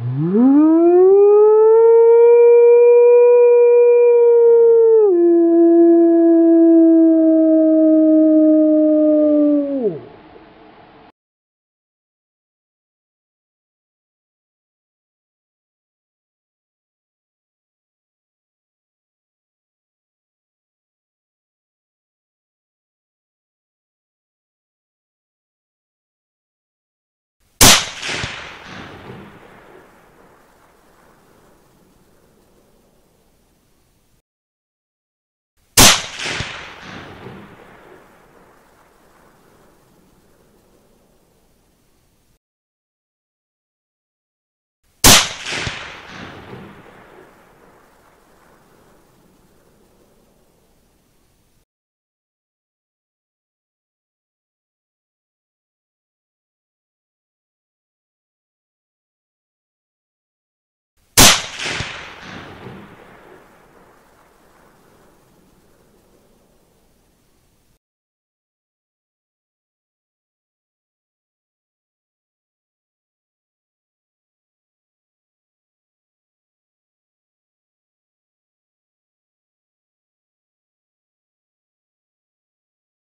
Ooh.